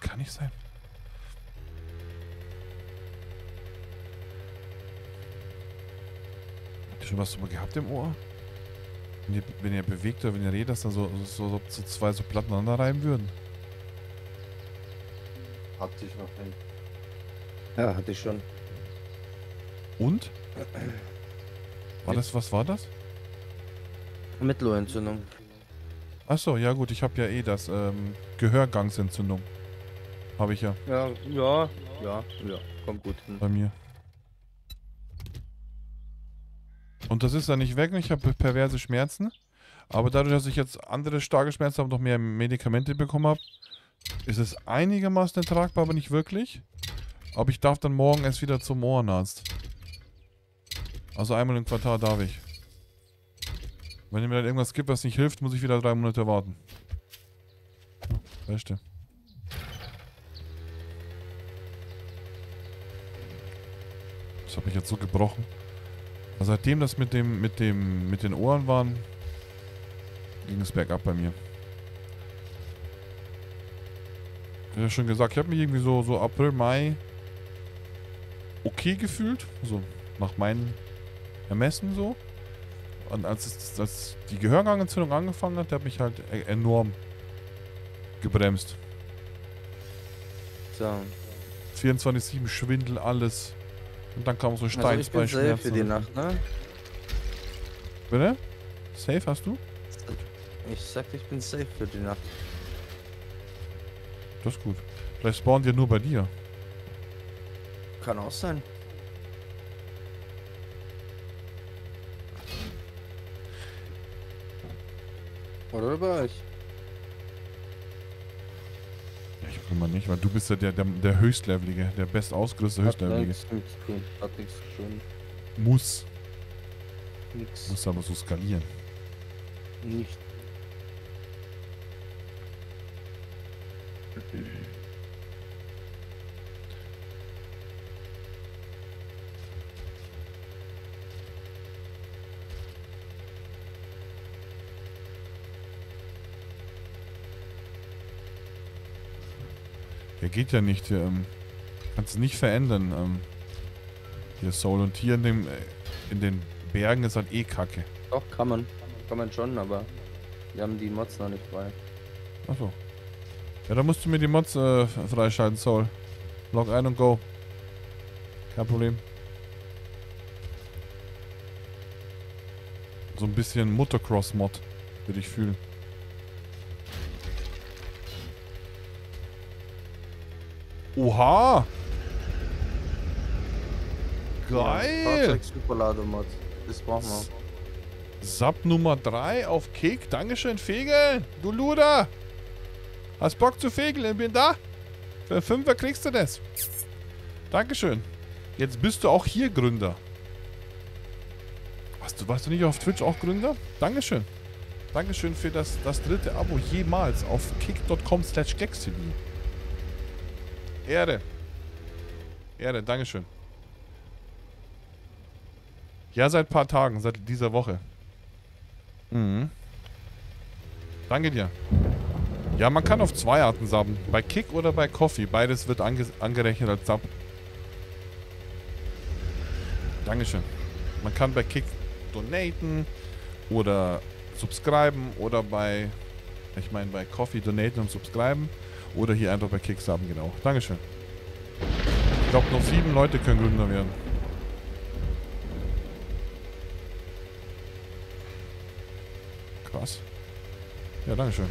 Das kann nicht sein. Habt ihr schon was drüber gehabt im Ohr? Wenn ihr, wenn ihr bewegt oder wenn ihr redet, dass dann so, so, so, so zwei so Platten aneinander reiben würden. Hatte ich noch nicht. Ja, hatte ich schon. Und? War das, was war das? Mittelohrentzündung. Achso, ja gut, ich habe ja eh das ähm, Gehörgangsentzündung. Habe ich ja Ja, ja, ja, ja. Kommt gut hin. bei mir. Und das ist dann nicht weg ich habe perverse Schmerzen. Aber dadurch, dass ich jetzt andere starke Schmerzen habe und noch mehr Medikamente bekommen habe, ist es einigermaßen ertragbar, aber nicht wirklich. Aber ich darf dann morgen erst wieder zum Ohrenarzt. Also einmal im Quartal darf ich. Wenn mir dann irgendwas gibt, was nicht hilft, muss ich wieder drei Monate warten. Ja, Weißt du. Das hat mich jetzt so gebrochen. Also seitdem das mit dem, mit dem, mit den Ohren waren, ging es bergab bei mir. Ich habe ja schon gesagt, ich habe mich irgendwie so, so April, Mai okay gefühlt. So nach meinem Ermessen so. Und als, es, als die Gehörgangentzündung angefangen hat, hat mich halt e- enorm gebremst. So. 24-7 Schwindel, alles. Und dann kam so Also ich bin safe für die. Nacht, ne? Bitte? Safe hast du? Ich sag, ich bin safe für die Nacht. Das ist gut. Vielleicht spawnen wir nur bei dir. Kann auch sein. Oder bei euch. Mal nicht, weil du bist ja der, der, der Höchstlevelige, der bestausgerüstete Hat Höchstlevelige. nichts mit zu tun. Hat nichts zu tun. Muss. Nix. Muss aber so skalieren. Nicht. Der geht ja nicht. Hier, ähm, kannst du nicht verändern. Ähm, hier Soul. Und hier in, dem, äh, in den Bergen ist halt eh Kacke. Doch, kann man. Kann man schon, aber wir haben die Mods noch nicht frei. Achso. Ja, da musst du mir die Mods äh, freischalten, Soul. Log ein und go. Kein Problem. So ein bisschen Motocross-Mod würde ich fühlen. Oha! Geil! Fahrzeug Superlademod. Das brauchen wir. Sub Nummer 3 auf Kick. Dankeschön, Fegel. Du Luder. Hast Bock zu fegeln? Bin da. Für einen Fünfer kriegst du das. Dankeschön. Jetzt bist du auch hier Gründer. Warst du, warst du nicht auf Twitch auch Gründer? Dankeschön. Dankeschön für das, das dritte Abo jemals auf kick.com slash Ehre. Ehre, Dankeschön. Ja, seit ein paar Tagen, seit dieser Woche. Mhm. Danke dir. Ja, man kann auf zwei Arten subben. Bei Kick oder bei Coffee. Beides wird ange angerechnet als Sub. Dankeschön. Man kann bei Kick donaten oder subscriben oder bei, ich meine bei Coffee donaten und subscriben oder hier einfach bei Kick subben, genau. Dankeschön. Ich glaube, noch sieben Leute können Gründer werden. Krass. Ja, dankeschön.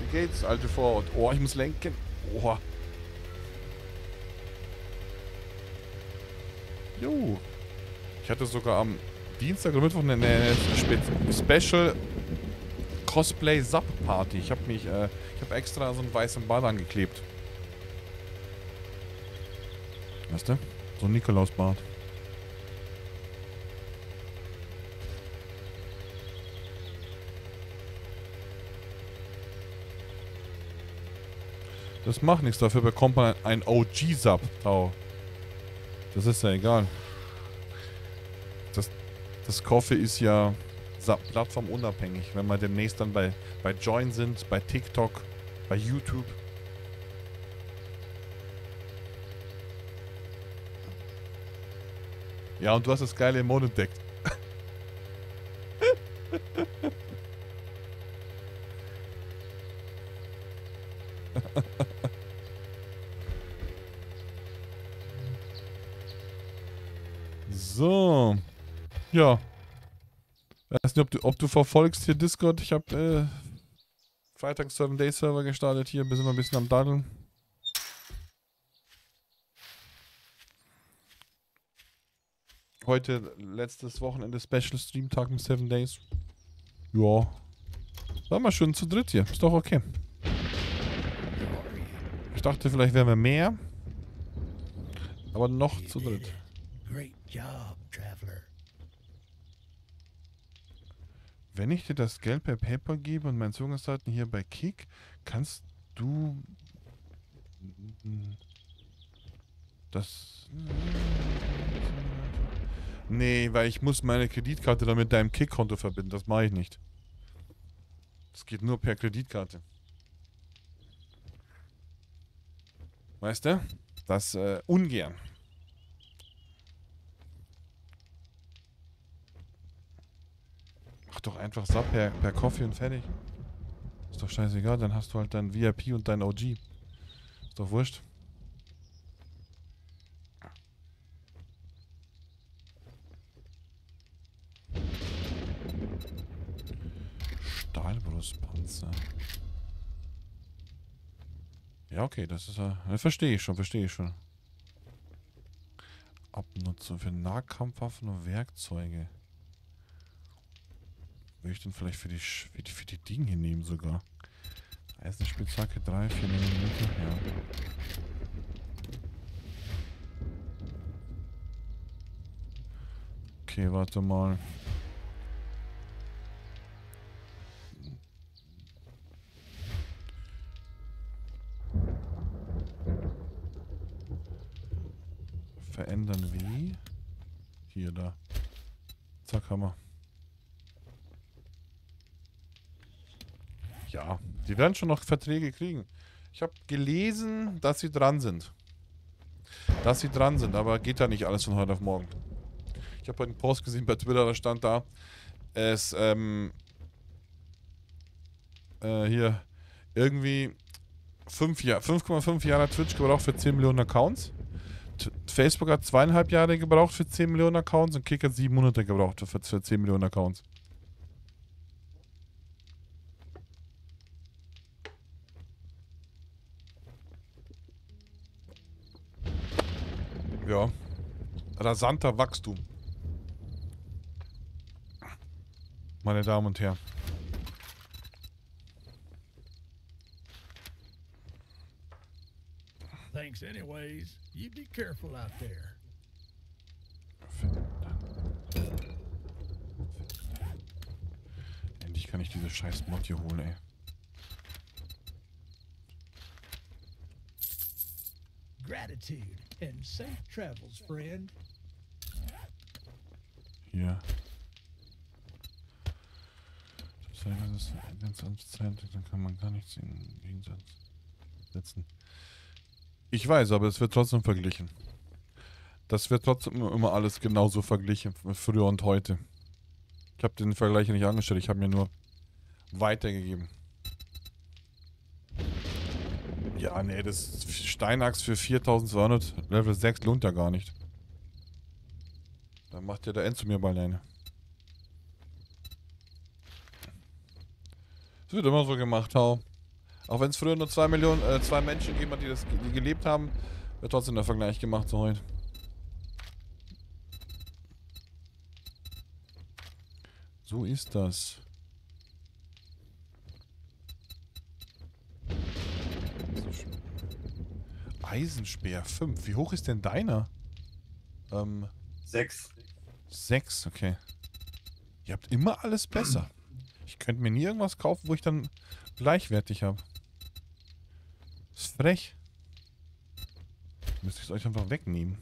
Wie geht's, alte Vorort? Oh, ich muss lenken. Oha. Jo. Ich hatte sogar am Dienstag oder Mittwoch eine, eine Spe Special Cosplay Sub Party. Ich habe mich, äh, ich habe extra so einen weißen Bart angeklebt. Weißt du? So ein Nikolausbart. Das macht nichts, dafür bekommt man ein OG-Sub. Oh. Das ist ja egal. Das, das Coffee ist ja plattformunabhängig. Wenn wir demnächst dann bei, bei Join sind, bei TikTok, bei YouTube. Ja, und du hast das geile Emot entdeckt. so. Ja. Nicht, ob du, ob du verfolgst hier Discord. Ich habe äh, Freitag 7 Day Server gestartet hier. Wir sind noch ein bisschen am Daddeln. Heute letztes Wochenende Special Stream Tag mit 7 Days. Ja. War mal schön zu dritt hier. Ist doch okay. Ich dachte, vielleicht wären wir mehr. Aber noch zu dritt. Great job, Wenn ich dir das Geld per PayPal gebe und meinen Zugangsdaten hier bei Kick, kannst du das... Nee, weil ich muss meine Kreditkarte dann mit deinem Kick-Konto verbinden. Das mache ich nicht. Das geht nur per Kreditkarte. Weißt du? Das äh, ungern. Mach doch einfach Sub per, per Coffee und fertig. Ist doch scheißegal, dann hast du halt dein VIP und dein OG. Ist doch wurscht. Stahlbrustpanzer. Ja, okay, das ist ja. Verstehe ich schon, verstehe ich schon. Abnutzung für Nahkampfwaffen und Werkzeuge. Würde ich denn vielleicht für die, für die, für die Dinge nehmen sogar? Eisenspitzhacke 3, 4 mm, ja. Okay, warte mal. Verändern wie? Hier, da. Zack, Hammer. Ja, die werden schon noch Verträge kriegen. Ich habe gelesen, dass sie dran sind. Dass sie dran sind, aber geht ja nicht alles von heute auf morgen. Ich habe heute einen Post gesehen bei Twitter, da stand da, es, ähm, äh, hier, irgendwie 5 Jahr, 5,5 Jahre Twitch gebraucht für 10 Millionen Accounts. T Facebook hat zweieinhalb Jahre gebraucht für 10 Millionen Accounts und Kick hat sieben Monate gebraucht für, für 10 Millionen Accounts. Ja. Rasanter Wachstum. Meine Damen und Herren. Thanks, anyways. You be careful out there. Endlich kann ich diese scheiß Mod hier holen, ey. Gratitude and safe travels, friend. Hier. Das ist ganz anstrengend, dann kann man gar nichts im Gegensatz setzen. Ich weiß, aber es wird trotzdem verglichen. Das wird trotzdem immer- alles genauso verglichen, früher und heute. Ich habe den Vergleich nicht angestellt, ich habe mir nur weitergegeben. Ja, nee, das Steinachs für 4200 Level 6 lohnt ja gar nicht. Dann macht ja der End zu mir bald eine. Es wird immer so gemacht, hau. Auch wenn es früher nur zwei Millionen, äh, zwei Menschen gegeben hat, die das die gelebt haben, wird trotzdem der Vergleich gemacht zu heute. So ist das. Eisenspeer 5. Wie hoch ist denn deiner? Ähm, Sechs. 6, okay. Ihr habt immer alles besser. Ich könnte mir nie irgendwas kaufen, wo ich dann gleichwertig habe. Ist frech. Müsste ich es euch einfach wegnehmen.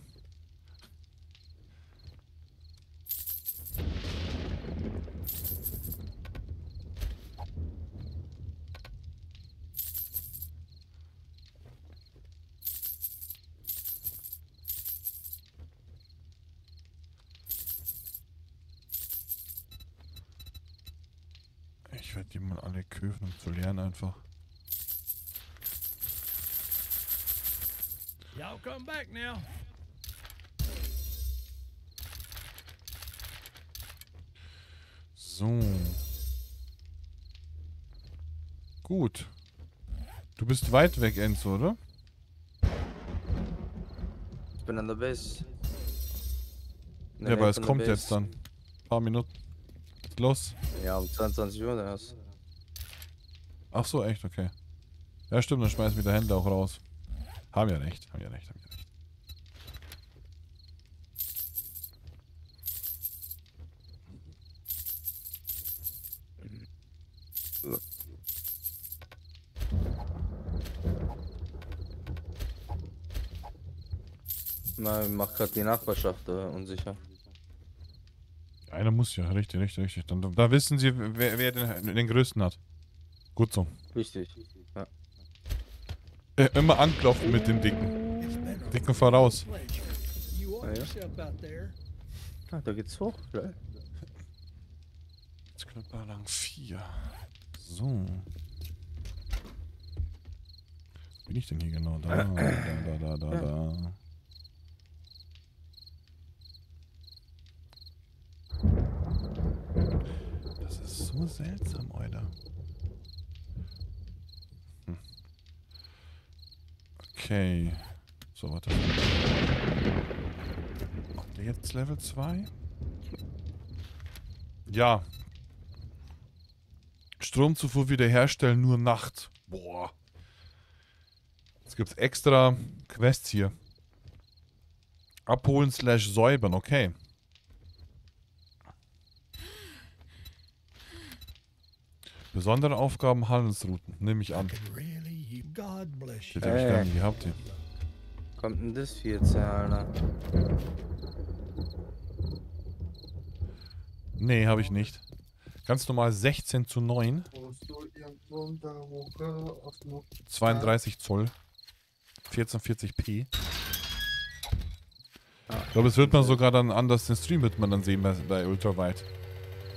Come back now. So. Gut. Du bist weit weg, Enzo, oder? Ich bin an der Base. Ja, aber es kommt jetzt dann. paar Minuten. Ist Los. Ja, um 22 Uhr erst. Ach so, echt, okay. Ja, stimmt, dann schmeißen wir der Händler auch raus. Haben ja recht, haben ja recht, haben ja recht. Nein, macht gerade die Nachbarschaft äh, unsicher. Einer muss ja, richtig, richtig, richtig. Dann, da wissen sie, wer, wer den, den größten hat. Gut so. Wichtig. Äh, immer anklopfen mit dem Dicken. Dicken voraus. Ah, ja. Ah, da geht's hoch. Geil. Jetzt lang 4. So. Bin ich denn hier genau? Da, da, da, da, da, da. Das ist so seltsam, Alter. Hm. Okay. So, warte. Macht der jetzt Level 2? Ja. Stromzufuhr wiederherstellen, nur Nacht. Boah. Jetzt gibt's extra Quests hier. Abholen slash säubern, okay. Besondere Aufgaben, Handelsrouten, nehme ich an. Hätte ich Äh. gar nicht gehabt hier. Kommt denn das her, Alter? Nee, habe ich nicht. Ganz normal 16 zu 9, Musst du irgendwo da hoch auf nur 32 Zoll, 1440p. Ich glaube, es wird man sogar dann anders den Stream wird man dann sehen bei, bei Ultrawide.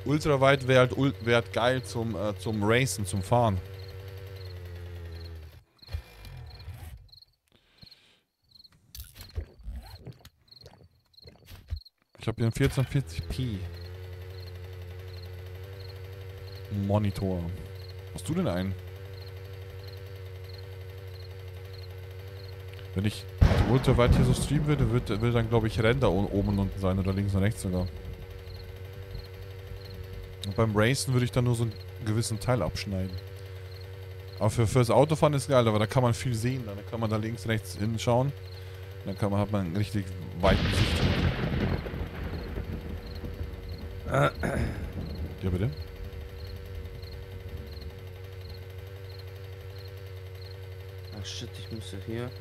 Ultrawide wäre halt, wär geil zum, äh, zum Racen, zum Fahren. Ich habe hier einen 1440p Monitor. Hast du denn einen? Wenn ich ultraweit hier so streamen würde, wird, will dann glaube ich Render o- oben und unten sein oder links und rechts sogar. Und beim Racen würde ich dann nur so einen gewissen Teil abschneiden. Aber für, fürs Autofahren ist geil, aber da kann man viel sehen. Dann kann man da links, rechts hinschauen. Dann kann man, hat man einen richtig weiten Sicht. Ja, bitte? Ach shit, ich muss ja hier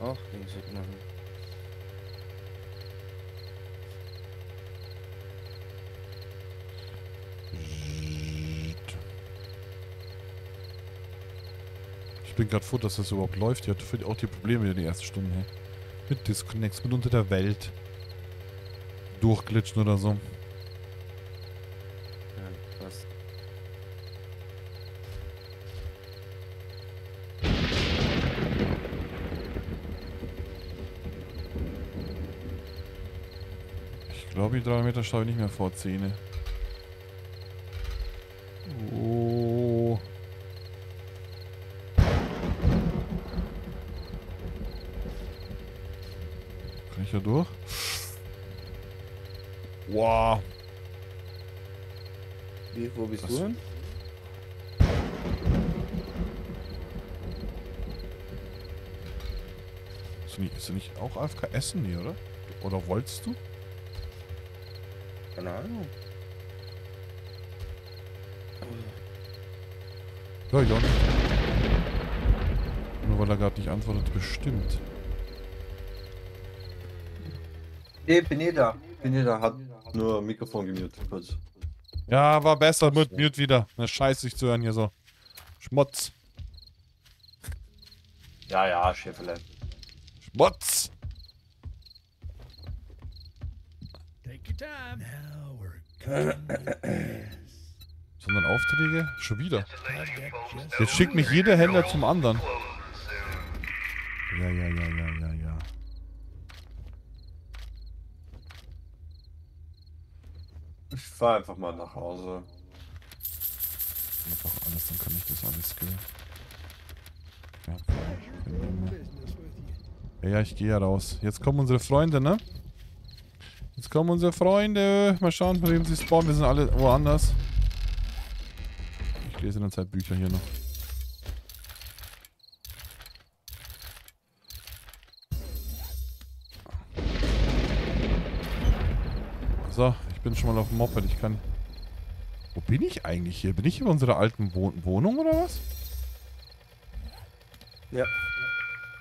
auch Dings wegmachen. Bin gerade froh, dass das überhaupt läuft. Ich hatte auch die Probleme hier die erste Stunde. Hey. Mit Disconnects, mit unter der Welt. Durchglitschen oder so. Ja, passt. Ich glaube, die 3 Meter schau ich nicht mehr vor Zähne. Da durch? Wow. Wie, wo bist Was? du hin? Ist du nicht, ist du nicht auch AFK Essen, nee, oder? Oder wolltest du? Keine Ahnung. Ja, ja. Nur weil er gerade nicht antwortet, bestimmt. Nee, bin eh da. Bin eh da. Hat nur Mikrofon gemutet kurz. Ja, war besser mit Mute wieder. Na, scheiße, sich zu hören hier so. Schmutz. Ja, ja, Schäferle. Schmutz. Take your time. Now we're cutting the grass. Sondern Aufträge? Schon wieder. Jetzt schickt mich jeder Händler zum anderen. Fahr einfach mal nach Hause. Einfach alles, dann kann ich das alles skillen. Ja, ja, ja, ich gehe ja raus. Jetzt kommen unsere Freunde, ne? Jetzt kommen unsere Freunde. Mal schauen, bei wem sie spawnen. Wir sind alle woanders. Ich lese in der Zeit Bücher hier noch. Bin schon mal auf dem Moped. Ich kann. Wo bin ich eigentlich hier? Bin ich in unserer alten Wohn Wohnung oder was? Ja.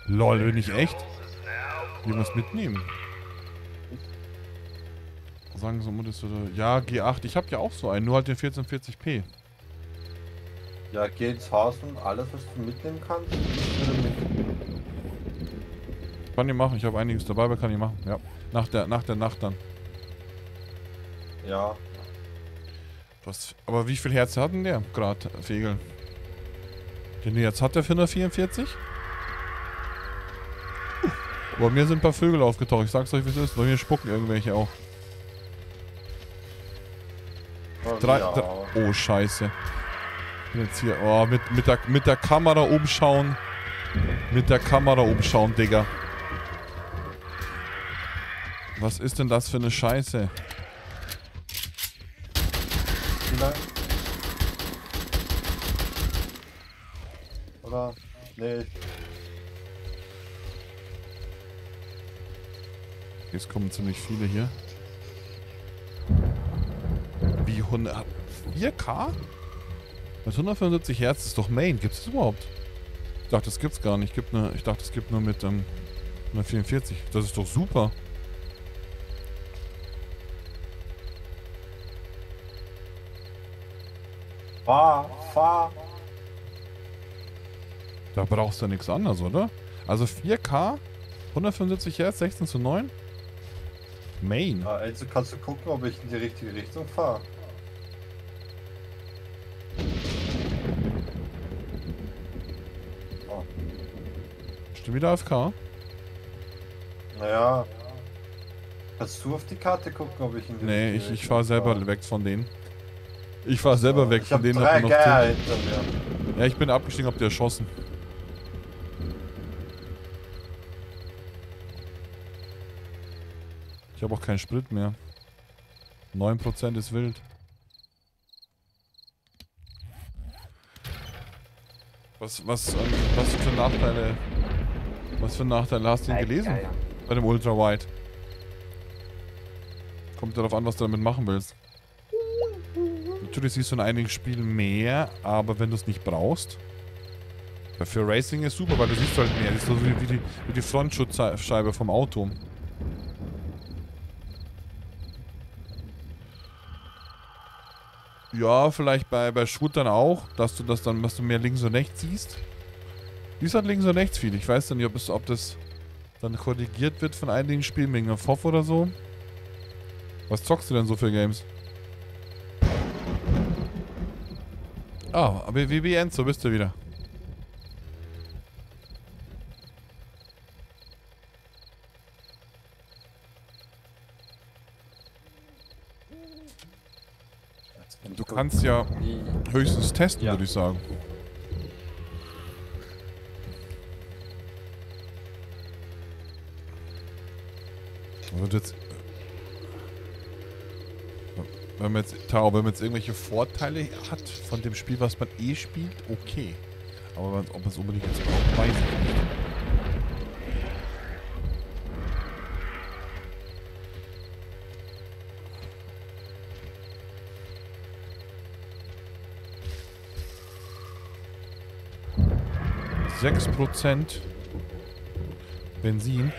Lol, bin ich echt? Wir was mitnehmen. Sagen Sie mal, das oder. Ja, G8. Ich habe ja auch so einen, nur halt den 1440p. Ja, geh ins Haus und alles, was du mitnehmen kannst. Kann ich machen. Ich habe einiges dabei, aber kann ich machen. Ja. Nach der, nach der Nacht dann. Ja, Was, aber wie viel Herz hat denn der gerade, Fegel? Den jetzt hat der für nur 44? Bei mir sind ein paar Vögel aufgetaucht. Ich sag's euch, wie es ist. Bei mir spucken irgendwelche auch. Drei, ja. drei, oh, scheiße. Jetzt hier. Oh, mit, mit, der, mit der Kamera umschauen. Mit der Kamera umschauen, Digga. Was ist denn das für eine Scheiße? Vielleicht. Oder? Nee, Jetzt kommen ziemlich viele hier. Wie 100... 4K? Mit 175 Hertz ist doch Main. Gibt es überhaupt? Ich dachte, das gibt's gar nicht. Gibt ne, ich dachte, es gibt nur mit ähm, 144. Das ist doch super. fahr, fahr. Da brauchst du nichts anderes, oder? Also 4K, 175 Hertz, 16 zu 9. Main. Also kannst du gucken, ob ich in die richtige Richtung fahre. Bist du wieder AFK? Naja. Kannst du auf die Karte gucken, ob ich in die Nee, richtige ich, ich Richtung fahr selber fahre? weg von denen. Ich fahr selber weg ich von denen. drei noch Geier hinter mir. Ja, ich bin abgestiegen, hab die erschossen. Habe auch keinen Sprit mehr. 9% ist wild. Was, was, ähm, was für Nachteile, was für Nachteile hast du denn gelesen? Bei dem Ultra Wide. Kommt darauf an, was du damit machen willst. Natürlich siehst du in einigen Spielen mehr, aber wenn du es nicht brauchst. Für Racing ist super, weil du siehst halt mehr. Das ist so wie, die, wie die Frontschutzscheibe vom Auto. Ja, vielleicht bei, bei Shootern auch, dass du das dann, dass du mehr links und rechts siehst. Die ist halt links und rechts viel. Ich weiß dann nicht, ob, es, ob das dann korrigiert wird von einigen Spielen wegen einem FOV oder so. Was zockst du denn so für Games? Ah, aber wie Enzo bist du wieder. Du kannst ja höchstens testen, Ja. würde ich sagen. Also jetzt, wenn man jetzt, Tao, wenn man jetzt irgendwelche Vorteile hat von dem Spiel, was man eh spielt, okay. Aber wenn- ob man es unbedingt jetzt braucht, weiß ich nicht. Sechs Prozent Benzin.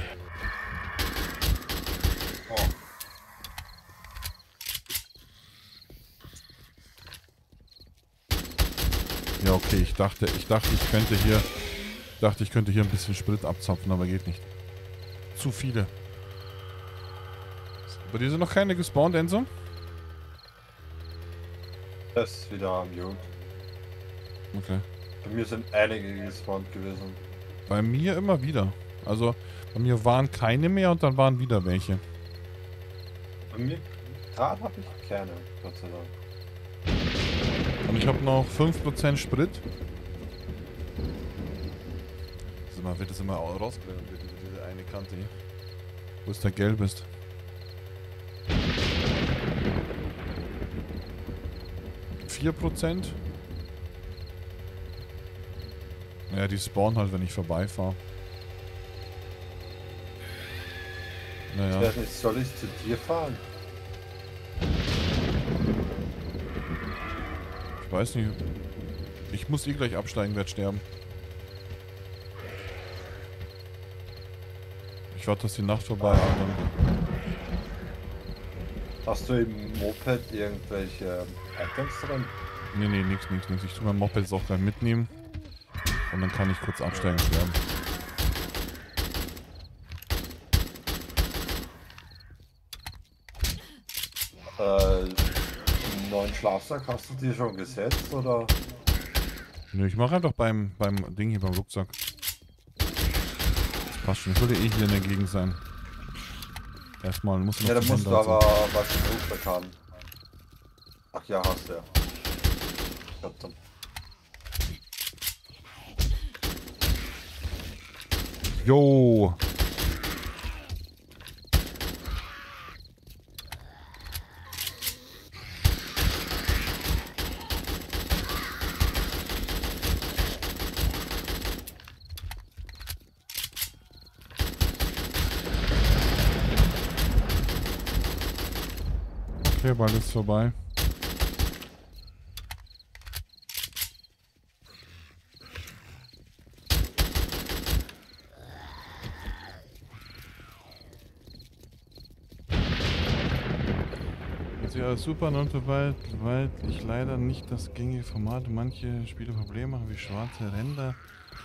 Ja, okay, ich dachte, ich dachte, ich könnte hier, dachte, ich könnte hier ein bisschen Sprit abzapfen, aber geht nicht. Zu viele. Bei dir sind noch keine gespawnt, Enzo? Das ist wieder am Mute. Okay. Bei mir sind einige gespawnt gewesen. Bei mir immer wieder. Also, bei mir waren keine mehr und dann waren wieder welche. Bei mir gerade habe ich keine, Gott sei Dank. Und ich habe noch 5% Sprit. Das ist immer, wird das immer au- rausgeblendet, diese, diese eine Kante hier. Wo ist der gelb ist. Vier Prozent. Ja, die spawnen halt, wenn ich vorbeifahre. Ich Naja. weiß nicht, soll ich zu dir fahren? Ich weiß nicht. Ich muss eh gleich absteigen, werde sterben. Ich warte, dass die Nacht vorbei ist. Hast du im Moped irgendwelche Items drin? Nee, nee, nix, nix, nix. Ich tu mein Moped jetzt auch gleich mitnehmen. Und dann kann ich kurz absteigen und sterben. Äh, einen neuen Schlafsack hast du dir schon gesetzt oder? Nö, ich mache einfach beim, beim Ding hier, beim Rucksack. Das passt schon. Ich würde eh hier in der Gegend sein. Erstmal muss noch Ja, da zum musst du aber was im Rucksack haben. Ach ja, hast du ja. Verdammt. Jo! Okay, bald ist vorbei. Also ja, super, und sobald weil ich leider nicht das gängige Format manche Spiele Probleme haben, wie schwarze Ränder,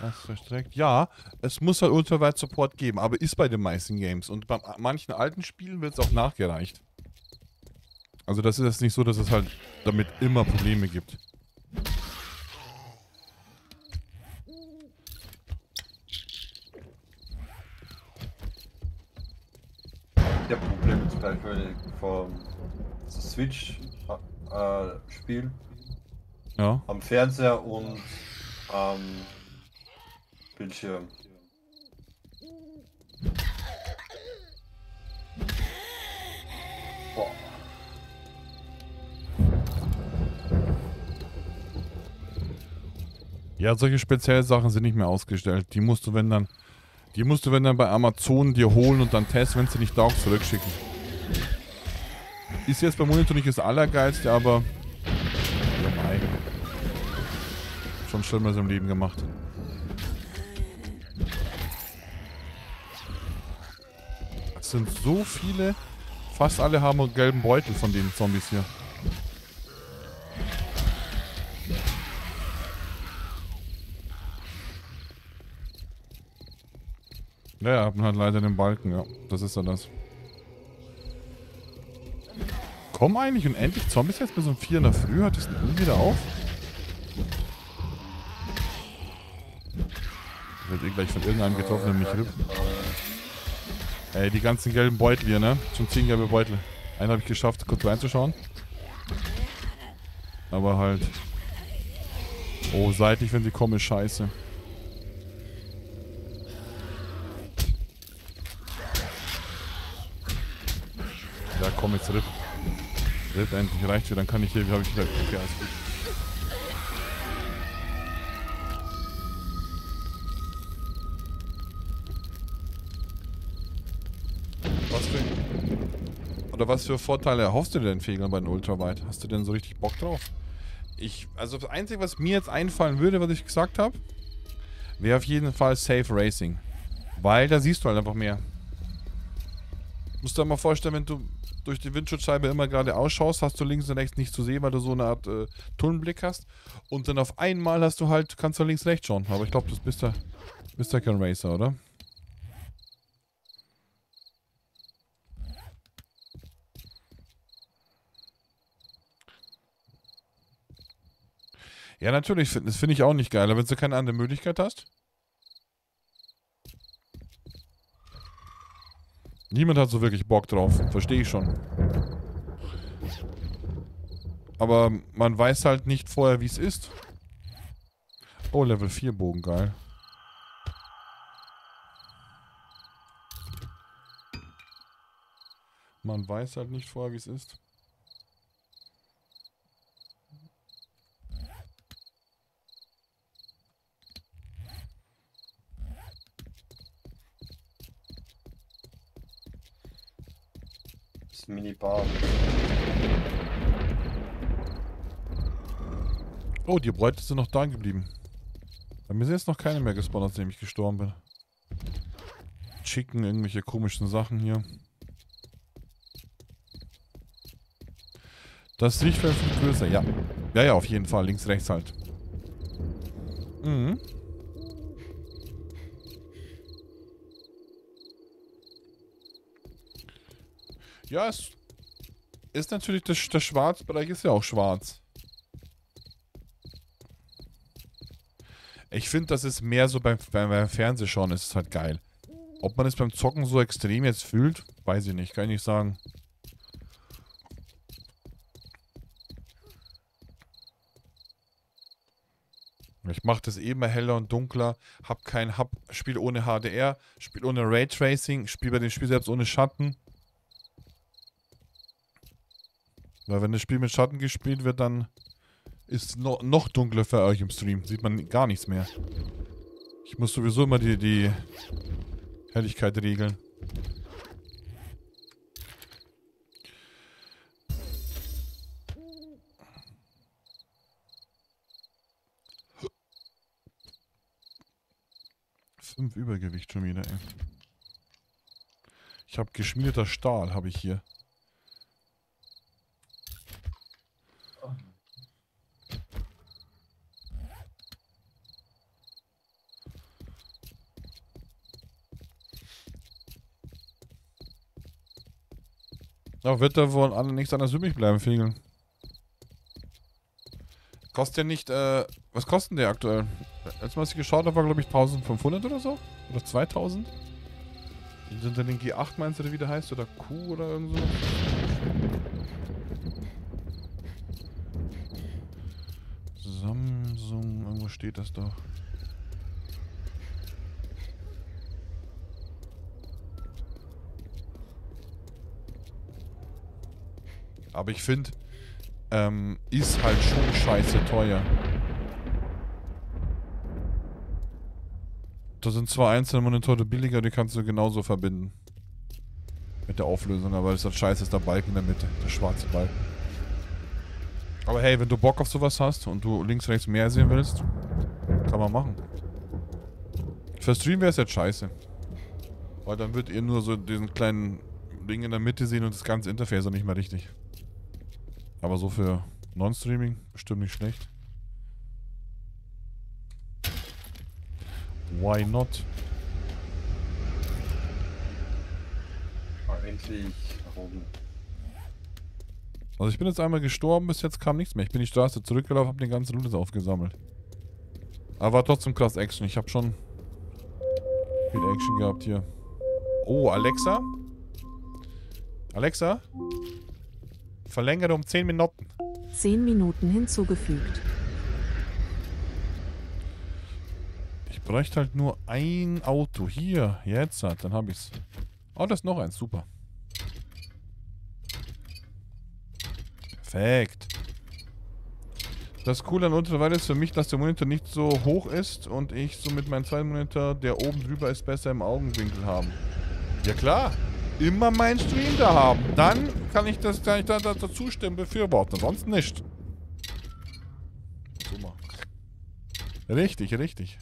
das verstreckt. Ja, es muss halt ultraweit Support geben, aber ist bei den meisten Games. Und bei manchen alten Spielen wird es auch nachgereicht. Also das ist jetzt nicht so, dass es halt damit immer Probleme gibt. Ich habe Probleme Beispiel vom Switch äh, Spiel Ja. am Fernseher und am Bildschirm. Boah. Ja, solche speziellen Sachen sind nicht mehr ausgestellt. Die musst du, wenn dann, die musst du, wenn dann bei Amazon dir holen und dann testen, wenn sie nicht taugt, zurückschicken. Ist jetzt beim Monitor nicht das Allergeilste, aber. Ja, mei. Schon Schlimmeres im Leben gemacht. Es sind so viele. Fast alle haben einen gelben Beutel von den Zombies hier. Ja, haben halt leider den Balken, ja. Das ist ja das. Kommen eigentlich und endlich Zombies jetzt bis um 4 in der Früh? Hört das nie wieder auf? Ich werde eh gleich von irgendeinem getroffen, mich rippt. Ey, die ganzen gelben Beutel hier, ne? Schon 10 gelbe Beutel. Einen habe ich geschafft, kurz reinzuschauen. Aber halt. Oh, seitlich, wenn sie kommen, ist scheiße. Ja, komm jetzt, RIP. RIP endlich, reicht dann kann ich hier, habe ich wieder. Okay, alles gut. Was für. Oder was für Vorteile erhoffst du denn, Fegeln, bei den Ultrawide? Hast du denn so richtig Bock drauf? Ich, also das Einzige, was mir jetzt einfallen würde, was ich gesagt habe, wäre auf jeden Fall Safe Racing. Weil da siehst du halt einfach mehr. Musst du dir mal vorstellen, wenn du durch die Windschutzscheibe immer gerade ausschaust, hast du links und rechts nichts zu sehen, weil du so eine Art äh, Tunnelblick hast. Und dann auf einmal hast du halt, kannst du links rechts schauen. Aber ich glaube, das bist ja, bist ja kein Racer, oder? Ja, natürlich, das finde ich auch nicht geil, aber wenn du keine andere Möglichkeit hast. Niemand hat so wirklich Bock drauf, verstehe ich schon. Aber man weiß halt nicht vorher, wie es ist. Oh, Level 4 Bogen, geil. Man weiß halt nicht vorher, wie es ist. Minibar. Oh, die Bräute sind noch da geblieben. Bei mir sind jetzt noch keine mehr gespawnt, nachdem ich gestorben bin. Chicken, irgendwelche komischen Sachen hier. Das Sichtfeld ist größer, ja. Ja, ja, auf jeden Fall. Links, rechts halt. Mhm. Ja, es ist natürlich, das, der Schwarzbereich ist ja auch schwarz. Ich finde, das ist mehr so beim, beim, beim Fernsehschauen, ist es halt geil. Ob man es beim Zocken so extrem jetzt fühlt, weiß ich nicht, kann ich nicht sagen. Ich mache das eben mal heller und dunkler, hab kein hab Spiel ohne HDR, Spiel ohne Raytracing, Spiel bei dem Spiel selbst ohne Schatten. Weil wenn das Spiel mit Schatten gespielt wird, dann ist es no noch dunkler für euch im Stream. Sieht man gar nichts mehr. Ich muss sowieso immer die, die Helligkeit regeln. Fünf Übergewicht schon wieder, ey. Ich habe geschmierter Stahl, habe ich hier. Ja, wird da wohl alle nichts anderes übrig bleiben, Fegel. Kostet ja nicht, äh, was kostet der aktuell? Letztes Mal, als ich geschaut habe, war glaube ich 1500 oder so? Oder 2000? Sind denn den G8 meinst du, der wieder heißt? Oder Q oder irgend so? Samsung, irgendwo steht das doch. Aber ich finde, ähm, ist halt schon scheiße teuer. Da sind zwar einzelne Monitore billiger, die kannst du genauso verbinden. Mit der Auflösung, aber das ist halt scheiße, ist der Balken in der Mitte. Der schwarze Balken. Aber hey, wenn du Bock auf sowas hast und du links, rechts mehr sehen willst, kann man machen. Für Stream wäre es jetzt scheiße. Weil dann würdet ihr nur so diesen kleinen Ding in der Mitte sehen und das ganze Interface auch nicht mehr richtig. Aber so für Non-Streaming bestimmt nicht schlecht. Why not? Eigentlich, warum? Also ich bin jetzt einmal gestorben, bis jetzt kam nichts mehr. Ich bin die Straße zurückgelaufen, hab den ganzen Loot aufgesammelt. Aber war trotzdem krass Action. Ich hab schon viel Action gehabt hier. Oh, Alexa? Alexa? Verlängere um 10 Minuten. 10 Minuten hinzugefügt. Ich bräuchte halt nur ein Auto. Hier, jetzt, hat, dann hab ich's. Oh, da ist noch eins, super. Perfekt. Das Coole an Ultrawide ist für mich, dass der Monitor nicht so hoch ist und ich so mit meinem zweiten Monitor, der oben drüber ist, besser im Augenwinkel haben. Ja klar. Immer mein Stream da haben. Dann kann ich das, kann ich da, da dazu stimmen, befürworten. Ansonsten nicht. Richtig, richtig.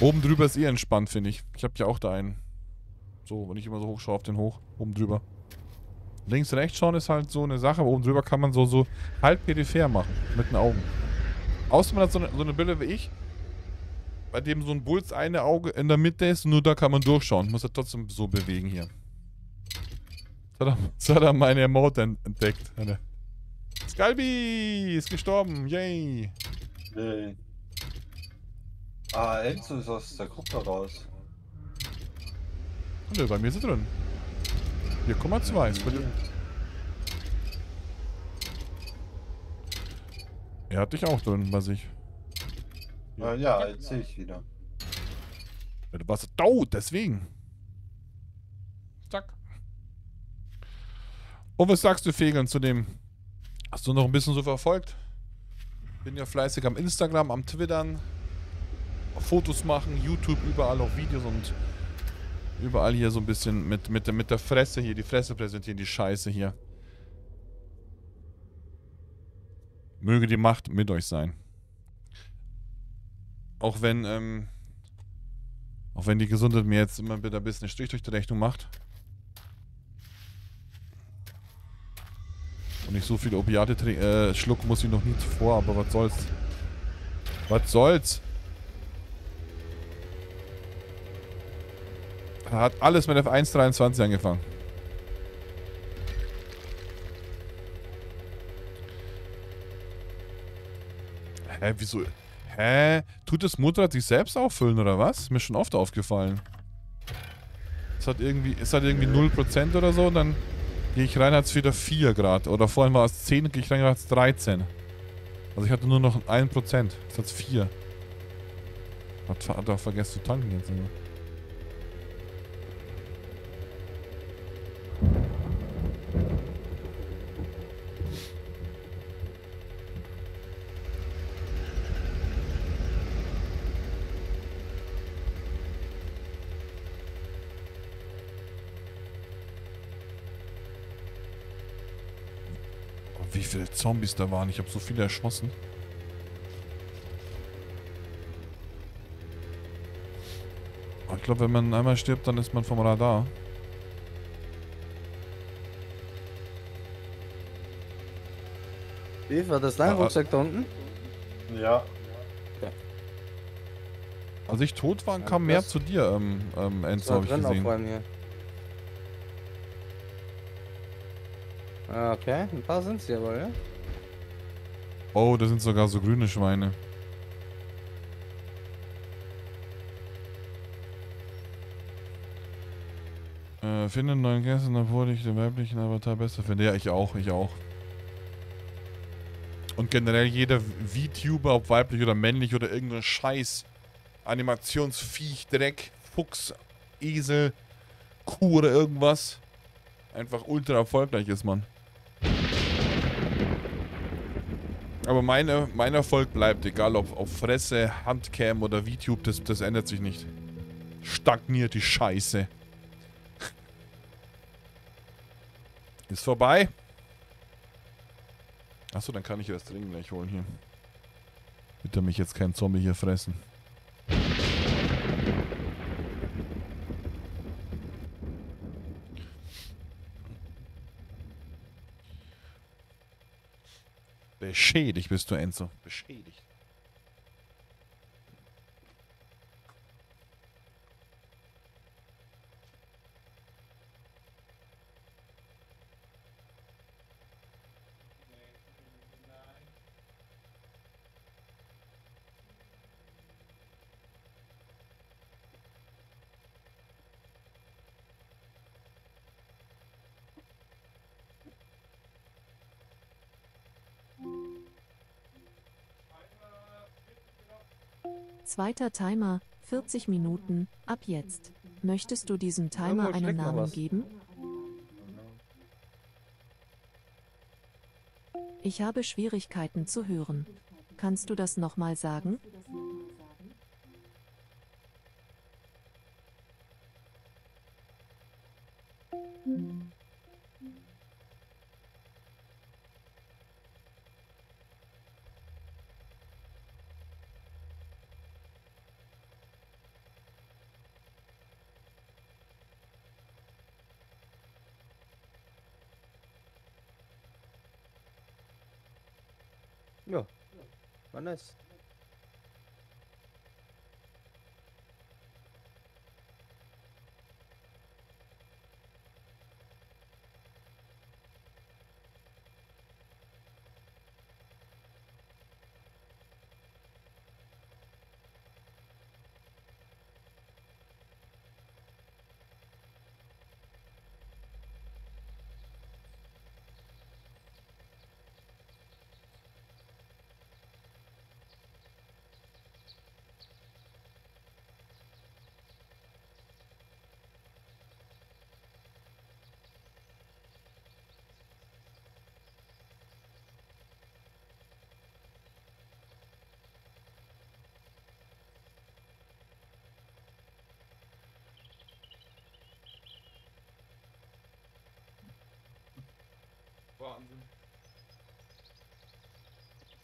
Oben drüber ist eh entspannt, finde ich. Ich habe ja auch da einen. So, wenn ich immer so hoch schaue auf den hoch. Oben drüber. Links, rechts schauen ist halt so eine Sache. Aber oben drüber kann man so, so halb peripher machen. Mit den Augen. Außer man hat so eine, so eine Brille wie ich. Bei dem so ein Bulls eine Auge in der Mitte ist. Nur da kann man durchschauen. Muss er trotzdem so bewegen hier. Jetzt hat er, hat er meine Emote ent- entdeckt. Galbi ist gestorben. Yay. Nee. Ah, Enzo ist aus der Gruppe raus. Nö, bei mir ist er drin. 4,2 ist bei dir. Er hat dich auch drin bei sich. Ja, ja, jetzt sehe ich wieder. Ja, Du warst tot, deswegen. Zack. Und was sagst du, Fegeln, zu dem? Hast du noch ein bisschen so verfolgt? Bin ja fleißig am Instagram, am Twittern. Fotos machen, YouTube, überall auch Videos und überall hier so ein bisschen mit, mit, der- mit der Fresse hier, die Fresse präsentieren, die Scheiße hier. Möge die Macht mit euch sein. Auch wenn, ähm, auch wenn die Gesundheit mir jetzt immer wieder ein bisschen einen Strich durch die Rechnung macht. Und ich so viele Opiate äh, schluck muss ich noch nie zuvor, aber was soll's. Was soll's? Hat alles mit F123 angefangen. Hä, wieso? Hä? Tut das Motorrad sich selbst auffüllen oder was? Ist mir schon oft aufgefallen. Es hat irgendwie, es hat irgendwie 0% oder so, dann gehe ich rein, hat es wieder 4 Grad. Oder vorhin war es 10, gehe ich rein, hat es 13. Also ich hatte nur noch 1%. Jetzt hat es 4. Hat, hat auch vergessen zu tanken jetzt. immer. Oh, Wie viele Zombies da waren. Ich habe so viele erschossen. Aber Ich glaube, wenn man einmal stirbt, dann ist man vom Radar. Wie, war das dein. Rucksack da unten? Ja. Als ich tot war, Ja, kam mehr das- zu dir, ähm, ähm, Enzo, habe ich gesehen. aufräumen hier. Okay, ein paar sind's hier wohl, ja? Oh, da sind sogar so grüne Schweine. Äh, finde einen neuen Gästen, obwohl ich den weiblichen Avatar besser finde. Ja, ich auch, ich auch. Und generell jeder VTuber, ob weiblich oder männlich oder irgendein Scheiß, Animationsviech, Dreck, Fuchs, Esel, Kuh oder irgendwas, einfach ultra erfolgreich ist, Mann. Aber meine, mein Erfolg bleibt, egal ob auf Fresse, Handcam oder VTube, das, das ändert sich nicht. Stagniert die Scheiße. Ist vorbei. Achso, dann kann ich das Ding gleich holen hier. Bitte mich jetzt kein Zombie hier fressen. Beschädigt bist du, Enzo. Beschädigt. Zweiter Timer, 40 Minuten, ab jetzt. Möchtest du diesem Timer einen Namen geben? Ich habe Schwierigkeiten zu hören. Kannst du das nochmal sagen? Ja. War nice.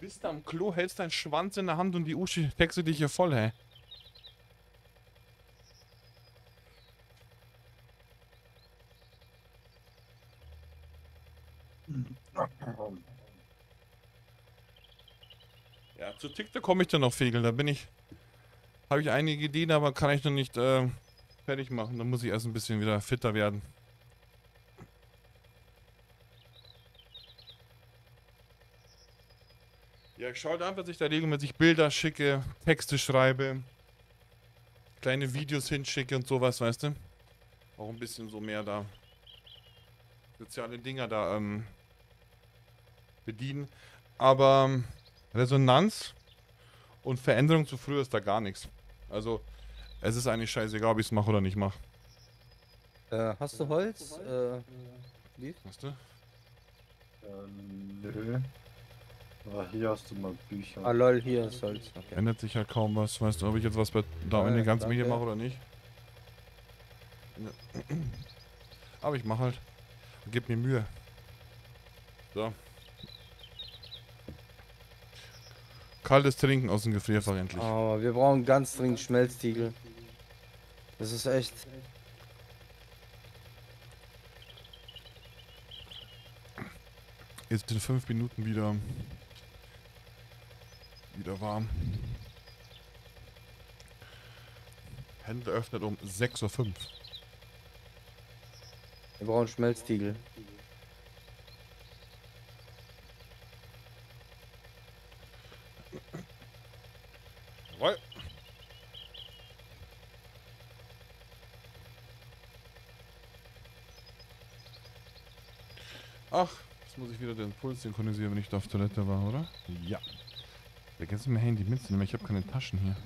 Bist du am Klo, hältst deinen Schwanz in der Hand und die Uschi textet dich hier voll, hä? Ja, zu TikTok komme ich dann noch, Fegel. Da bin ich. Habe ich einige Ideen, aber kann ich noch nicht äh, fertig machen. Da muss ich erst ein bisschen wieder fitter werden. Ja, ich schaue einfach, dass ich da regelmäßig Bilder schicke, Texte schreibe, kleine Videos hinschicke und sowas, weißt du? Auch ein bisschen so mehr da soziale Dinger da ähm, bedienen. Aber ähm, Resonanz und Veränderung zu früher ist da gar nichts. Also, es ist eigentlich scheißegal, ob ich es mache oder nicht mache. Äh, hast du Holz? Äh, Lief? Weißt du? Ähm, nö. Aber hier hast du mal Bücher. Ah lol, hier ist Holz. Okay. Ändert sich halt kaum was. Weißt du, ob ich jetzt was bei da in Ja, der ganzen. Medien mache oder nicht? Ja. Aber ich mache halt. Gib mir Mühe. So. Kaltes Trinken aus dem Gefrierfach endlich. Aber wir brauchen ganz dringend Schmelztiegel. Das ist echt. Jetzt in fünf Minuten wieder. Wieder warm. Händler öffnet um 6.05 Uhr. Wir brauchen Schmelztiegel. Jawohl. Ach, jetzt muss ich wieder den Puls synchronisieren, wenn ich da auf Toilette war, oder? Ja. Vergessen mein Handy mitzunehmen, ich habe keine Taschen hier.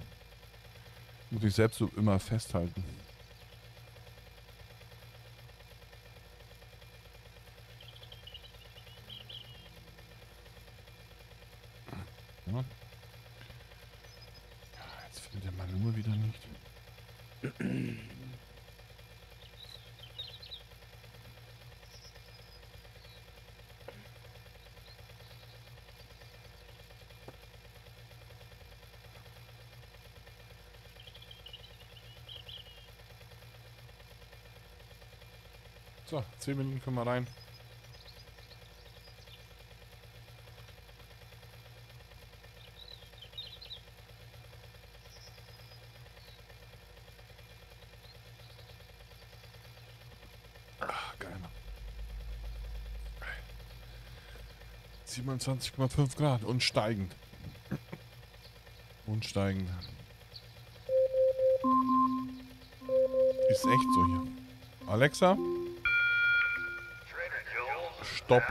Muss ich selbst so immer festhalten. Ja. Ja, Jetzt findet er meine Nummer wieder nicht. So, 10 Minuten können wir rein. Ah, geil. 27,5 Grad und steigend. Und steigend. Ist echt so hier. Alexa? Stopp.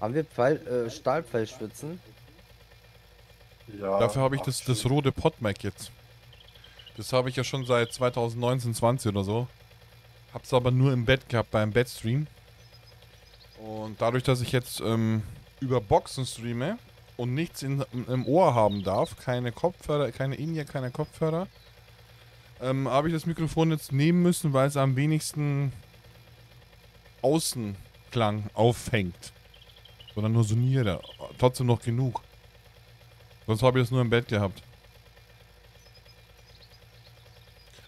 Haben wir Pfeil, äh, Stahlpfeilspitzen? Ja, Dafür habe ich das, das rote Podmac jetzt. Das habe ich ja schon seit 2019, 20 oder so. Hab's aber nur im Bett gehabt, beim Bettstream. Und dadurch, dass ich jetzt ähm, über Boxen streame und nichts in, im Ohr haben darf, keine Kopfhörer, keine In-Ear, keine Kopfhörer, ähm, habe ich das Mikrofon jetzt nehmen müssen, weil es am wenigsten Außenklang auffängt. Sondern nur Soniere. Trotzdem noch genug. Sonst habe ich das nur im Bett gehabt.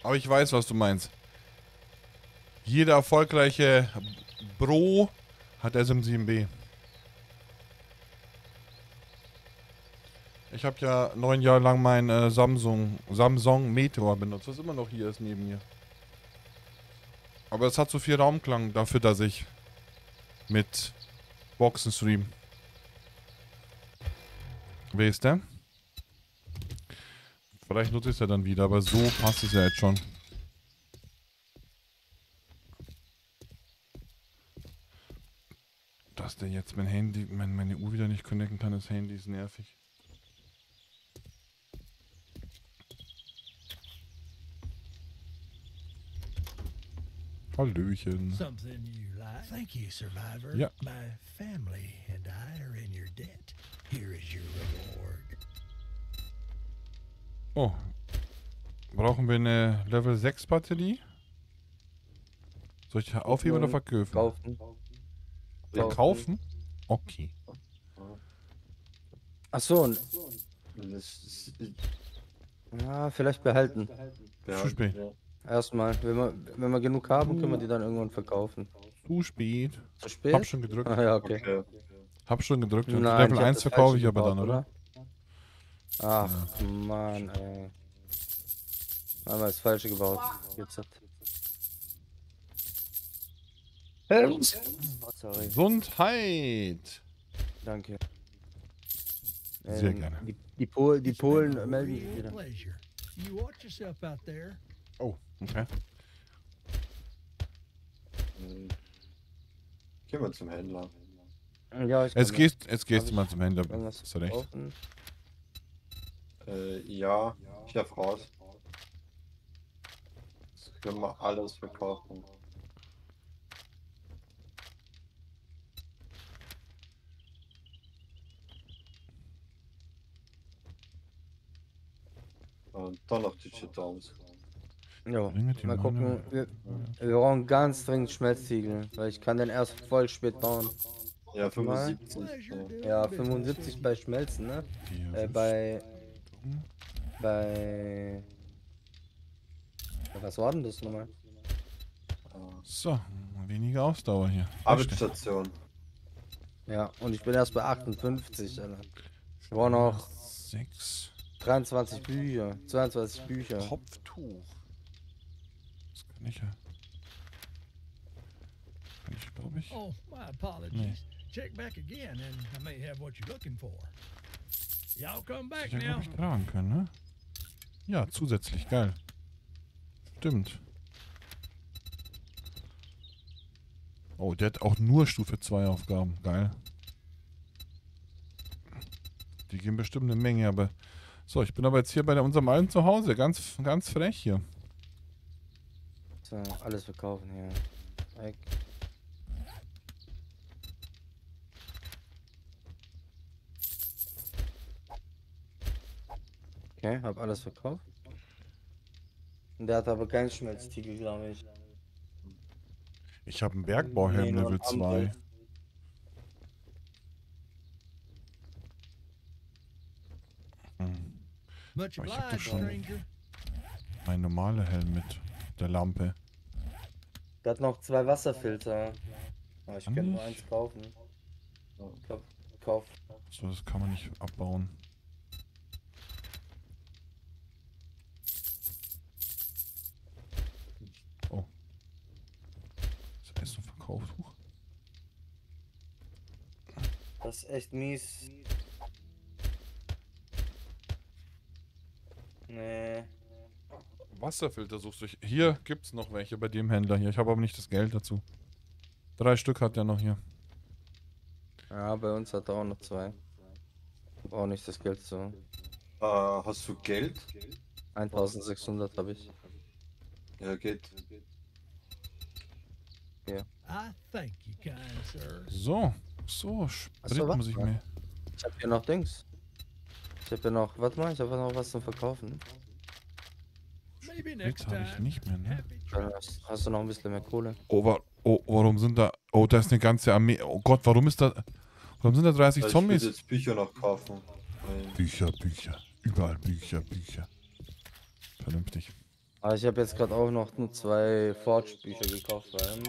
Aber ich weiß, was du meinst. Jeder erfolgreiche Bro hat SM7B. Ich habe ja neun Jahre lang mein äh, Samsung, Samsung Meteor benutzt, was immer noch hier ist neben mir. Aber es hat so viel Raumklang dafür, dass ich mit Boxen stream. Wer ist der? Vielleicht nutze ich es ja dann wieder, aber so passt es ja jetzt schon. Dass der jetzt mein Handy, mein, meine Uhr wieder nicht connecten kann, das Handy ist nervig. Hallöchen. Something you like. Thank you, Survivor. Yeah. My family and I are in your debt. Here is your reward. Oh. Brauchen wir eine Level 6 Batterie? Soll ich aufheben oder verkaufen? Kaufen. Verkaufen? Okay. Ach so, und- Das ist, ja, vielleicht behalten. ja, Zu spät. Ja. Erstmal, wenn wir, wenn wir genug haben, können wir die dann irgendwann verkaufen. Zu spät. Zu spät? Hab schon gedrückt. Ah, ja, okay. Okay. Hab schon gedrückt. Nein, Level ich hab 1 das verkaufe ich aber gebaut, dann, oder? Ach, Mann, ey. Einmal das Falsche gebaut. Jetzt hat. Oh, sorry, Gesundheit. danke. Sehr Ähm, gerne. Die, die, Pol, die Polen melden sich wieder. pleasure. You watch yourself out there. Oh, okay. Gehen wir zum Händler. Ja, ich Jetzt gehst, jetzt gehst du mal zum Händler. Hast du recht. Äh, ja, ich darf raus. Das können wir alles verkaufen. Und dann noch die Shitdowns. Ja, mal gucken. Wir, wir brauchen ganz dringend Schmelztiegel, weil ich kann den erst voll spät bauen. Ja, Mal. 75. Pleasure Ja. doing Ja, business 75 with bei Schmelzen, ne? Äh, bei. Bei. Was war denn das nochmal? So, weniger Ausdauer hier. Arbeitsstation. Ja, und ich bin erst bei 58, Alter. Ich brauche noch Sechs. 23 Bücher, 22 Bücher. Kopftuch. Kann ich ja. Kann ich, glaube ich. Oh, my apologies. Check back again, and I may have what you're looking for. Y'all come back now. ich, tragen können, ne? Ja, zusätzlich, geil. Stimmt. Oh, der hat auch nur Stufe 2 Aufgaben. Geil. Die geben bestimmt eine Menge, aber. So, ich bin aber jetzt hier bei unserem alten Zuhause. Ganz, ganz frech hier. So, alles verkaufen hier. Weg. Okay, hab alles verkauft. Und der hat aber keinen Schmelztiegel, glaube ich. Ich habe einen Bergbauhelm Nee, Level ein 2. Ampel. Hm. Oh, ich hab doch schon-. Mein normaler Helm mit der Lampe. Der hat noch zwei Wasserfilter. Aber ich Kann könnte nur ich? eins kaufen. Ich glaub, kauf. So, das kann man nicht abbauen. Oh. Das ist ein Verkaufsbuch. Das ist echt mies. Nee. Wasserfilter suchst du. Hier gibt's noch welche bei dem Händler hier. Ich habe aber nicht das Geld dazu. Drei Stück hat er noch hier. Ja, bei uns hat er auch noch zwei. Hab auch nicht das Geld so. Äh, hast du Geld? 1600 habe ich. Ja, geht. I thank you, kind sir. So. So, Sprit warte muss ich mir. Ich habe hier noch Dings. Ich habe hier noch, warte mal, ich habe noch was zum Verkaufen. Sprit habe ich nicht mehr, ne? Dann hast, hast du noch ein bisschen mehr Kohle. Oh, wa oh, warum sind da. Oh, da ist eine ganze Armee. Oh Gott, warum ist da. Warum sind da 30 Ich will Zombies? jetzt Bücher noch kaufen. Weil- Bücher, Bücher. Überall Bücher, Bücher. Vernünftig. Aber ich habe jetzt gerade auch noch nur zwei Forge-Bücher gekauft ihm.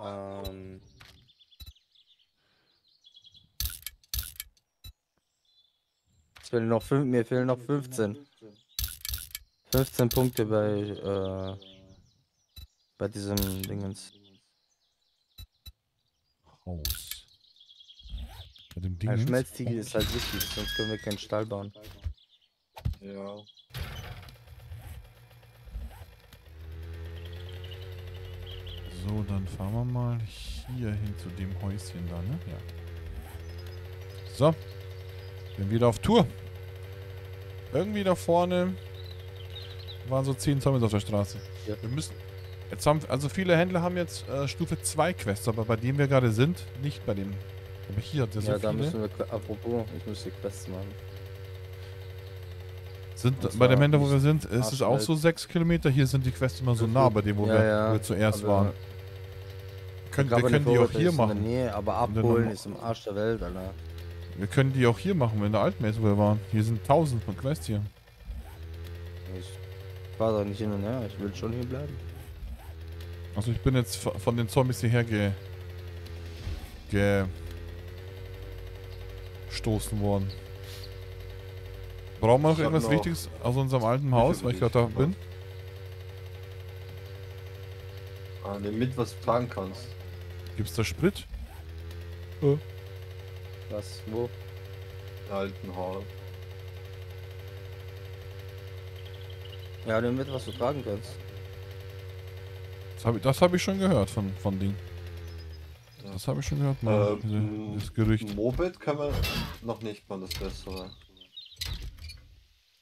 Ähm. Ich will noch fünf, mir fehlen noch 15. 15 Punkte bei, äh, bei diesem Dingens. Haus. Bei dem Ding. Ein Schmelztiegel ist halt wichtig, sonst können wir keinen Stall bauen. Ja. So, dann fahren wir mal hier hin zu dem Häuschen da, ne? Ja. So. Bin wieder auf Tour. Irgendwie da vorne waren so 10 Zombies auf der Straße. Ja. Wir müssen. Jetzt haben, also viele Händler haben jetzt äh, Stufe 2 Quests, aber bei dem wir gerade sind, nicht bei dem. Aber hier hat er so Ja, da viele. müssen wir, apropos, ich muss die Quests machen. Sind bei zwar Mende, wo wir sind, ist es auch so sechs Kilometer. Hier sind die Quests immer so Ja, nah bei dem, wo Ja, wir, ja. wir zuerst Aber waren. Können, wir können die auch hier machen. Nähe, aber abholen ist im Arsch der Welt, Alter. Wir können die auch hier machen, wenn der Altmesse wo wir waren. Hier sind tausend von Quests hier. Ich fahr doch nicht hin und her, ich will schon hier bleiben. Also ich bin jetzt von den Zombies hierher ge... ge... stoßen worden. Brauchen wir noch irgendwas noch- Wichtiges aus unserem alten Haus, weil ich gerade da bin? Ah, nimm mit, was du tragen kannst. Gibt's da Sprit? Was, wo? In alten Hall. Ja, nimm mit, was du tragen kannst. Das habe ich, das hab ich schon gehört von, von Ding. Das habe ich schon gehört, mal. Äh, diese, m- das Gerücht. Moped können wir noch nicht mal das Bessere.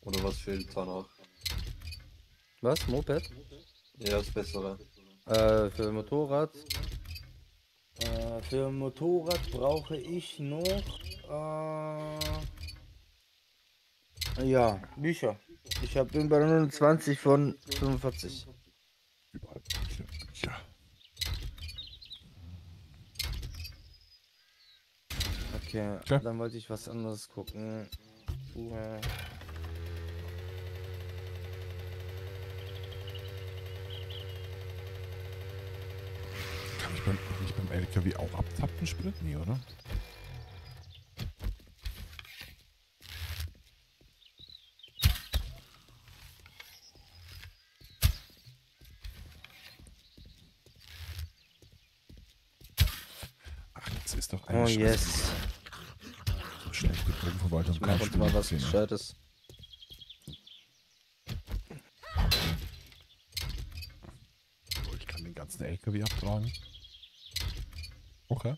Oder was fehlt da noch? Was, Moped? Ja, das Bessere. Äh, für Motorrad. Äh, für Motorrad brauche ich noch. Äh, ja, Bücher. Ich hab bin bei 29 von 45. Überall. Ja. Okay, Okay. dann wollte ich was anderes gucken. Uhr. Kann ich beim, kann ich beim LKW auch abzapfen Sprit? Nee, oder? Ach, jetzt ist doch eine Oh yes. Schlechte kann mach ich uns mal was ne? Gescheites. Oh, Ich kann den ganzen LKW abtragen. Okay.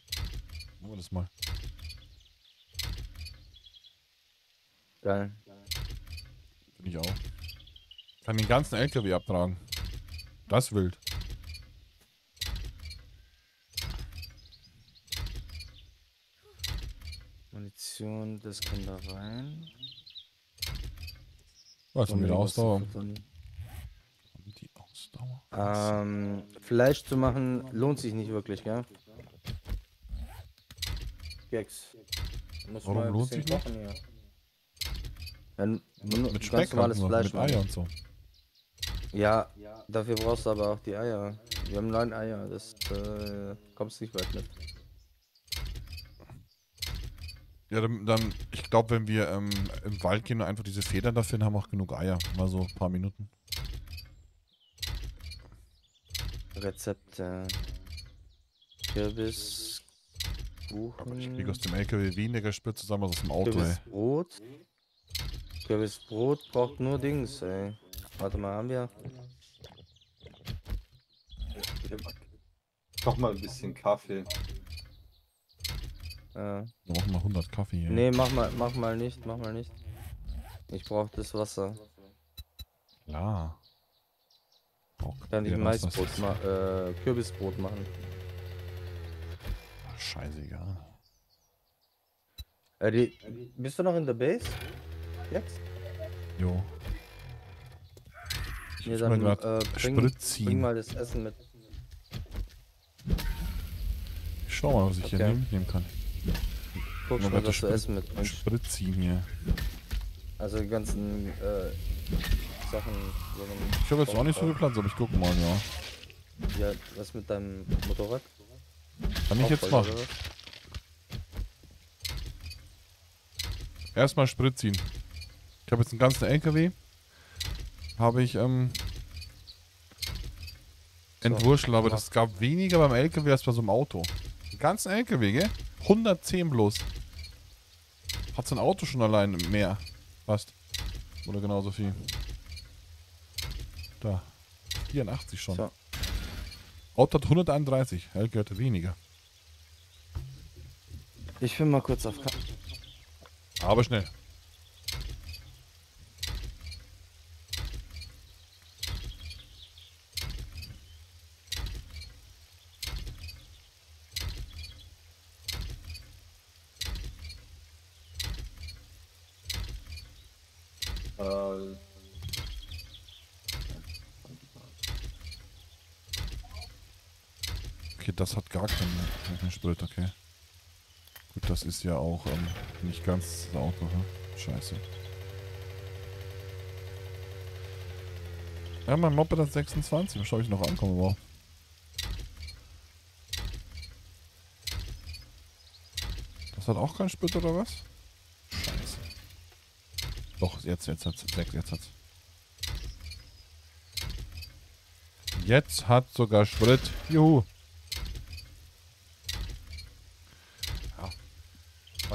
Machen wir das mal. Geil. Finde ich auch. Kann den ganzen LKW abtragen. Das wild. Munition, das kann da rein. Was mit Ausdauer? Die Ausdauer. Ähm, Fleisch zu machen lohnt sich nicht wirklich, gell? Gags. Muss Warum lohnt sich ja. Wenn, mit, mit Speck normales Fleisch mit machen. Eier und so. Ja, dafür brauchst du aber auch die Eier. Wir haben neun Eier, das äh, kommst nicht weit mit. Ja, dann, dann ich glaube, wenn wir ähm, im Wald gehen und einfach diese Federn da finden, haben wir auch genug Eier. Mal so ein paar Minuten. Rezepte. Kürbis. Aber ich Kuchen. kriege aus dem LKW weniger Sprit zusammen als aus dem Auto, ey. Kürbisbrot. Kürbisbrot braucht nur Dings, ey. Warte mal, haben wir? Noch mal ein bisschen Kaffee. Äh, Wir mal 100 Kaffee hier. nee, mach mal, mach mal nicht, mach mal nicht. Ich brauch das Wasser. Klar. Oh, Kann ich ja, Maisbrot ma äh, Kürbisbrot machen. Ach, scheißegal. Äh, die, bist du noch in der Base? Jetzt? Jo. Ich Nee, dann mal grad äh, bring, Sprit bring mal das Essen mit. Ich schau mal, was ich hier Okay. mitnehmen kann. Guck Mal was Sprit- essen mit. Und, Sprit ziehen hier. also die ganzen äh, Sachen. Ich habe jetzt auch nicht so Auftrag. Platz, aber ich guck mal, ja. Ja, was mit deinem Motorrad? Kann ich jetzt machen. Erstmal Sprit ziehen. Ich habe jetzt einen ganzen LKW. Habe ich ähm, entwurschtelt, aber das gab weniger beim LKW als bei so einem Auto. Den ganzen LKW, gell? 110 bloß. Hat so ein Auto schon allein mehr. Fast. Oder genauso viel. Da. 84 schon. So. Auto hat 131. LKW hatte weniger. Ich will mal kurz auf Ka Aber schnell. Das hat gar keinen, keinen Sprit, okay. Gut, das ist ja auch ähm, nicht ganz das Auto, hm? Scheiße. Ja, mein Moped hat 26. Mal schaue ich noch ankomme, wow. Das hat auch keinen Sprit oder was? Scheiße. Doch, jetzt, jetzt hat's. Sechs, jetzt hat's. Jetzt hat sogar Sprit. Juhu.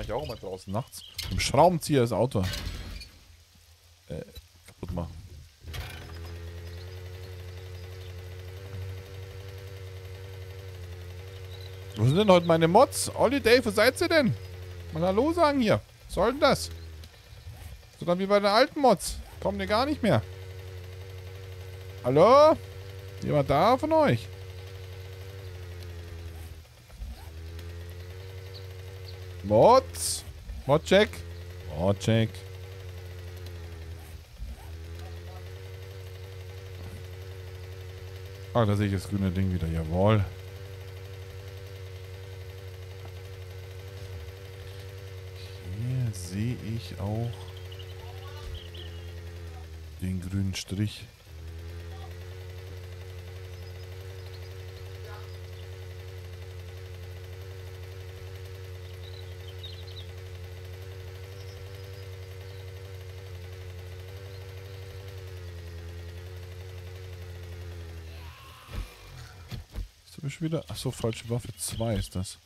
Mach ich auch immer draußen nachts. Im Schraubenzieher das Auto. Äh, kaputt machen. Wo sind denn heute meine Mods? Olli, Dave, wo seid ihr denn? Mal Hallo sagen hier. Was soll denn das? So dann wie bei den alten Mods. Kommen die gar nicht mehr. Hallo? Jemand da von euch? Mods? Modcheck? Modcheck. Ah, da sehe ich das grüne Ding wieder. Jawohl. Hier sehe ich auch den grünen Strich. Wieder. Achso, falsche Waffe 2 ist das.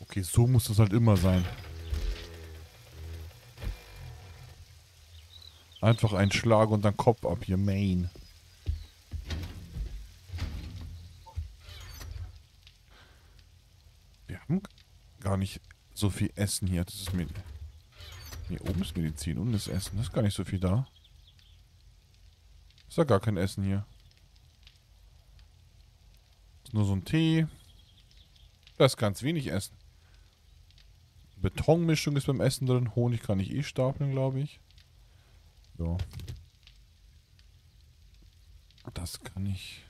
Okay, so muss das halt immer sein. Einfach ein Schlag und dann Kopf ab hier, Main. Wir haben gar nicht so viel Essen hier. Das ist mir. Hier oben ist Medizin, unten ist Essen. Das ist gar nicht so viel da. Ist ja gar kein Essen hier. Ist nur so ein Tee. Da ist ganz wenig Essen. Betonmischung ist beim Essen drin. Honig kann ich eh stapeln, glaube ich. So. Das kann ich.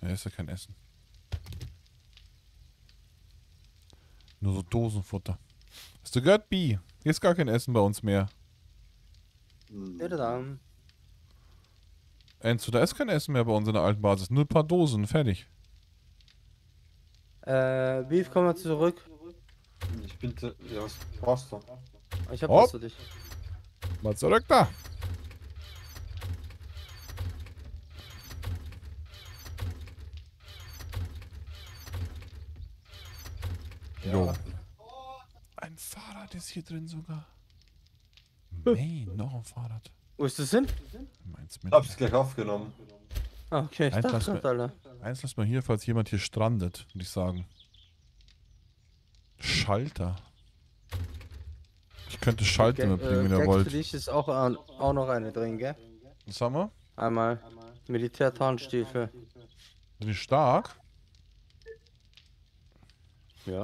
Ja, ist ja kein Essen. Nur so Dosenfutter. Hast du gehört, Bi? Hier ist gar kein Essen bei uns mehr. Bitte dann. Enzo, da ist kein Essen mehr bei uns in der alten Basis. Nur ein paar Dosen, fertig. Äh, Beef, komm mal zurück. ich bin. te- Ja, was brauchst du? Ich hab Hopp. was für dich. Mal zurück da. Jo. Ein Fahrrad ist hier drin sogar. Main, noch ein Fahrrad. Wo ist das hin? Meins mit. Hab's gleich aufgenommen. Ah, okay, ich Eins dachte mir- Alter. Eins lass mal hier, falls jemand hier strandet, würde ich sagen. Schalter. Ich könnte Schalter Ge- mitbringen, wenn äh, ihr Gags wollt. für dich ist auch, an, auch noch eine drin, gell? Was haben wir? Einmal Militärtarnstiefel. Bin ich stark? Ja.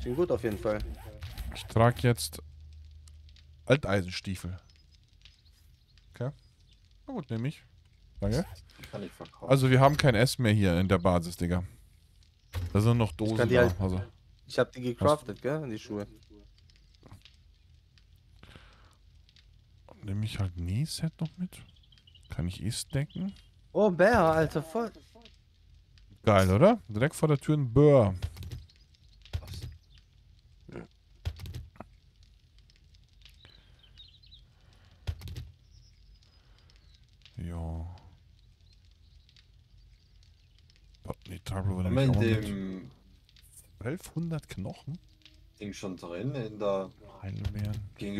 Klingt gut auf jeden Fall. Ich trage jetzt Alteisenstiefel. Okay. Na gut, nehme ich. Danke. Kann ich verkaufen. Also wir haben kein Essen mehr hier in der Basis, Digga. Da sind noch Dosen die da. halt- Also, Ich hab die gecraftet, gell? Die Schuhe. nehme ich halt Nähset noch mit. Kann ich eh stacken? Oh, Bär, Alter, voll. Geil, oder? Direkt vor der Tür ein Bör. Jo. Oh, nee, Tableau Haben wir in dem 1200 Knochen? Ding schon drin, in der Heidelbeeren. gegenüber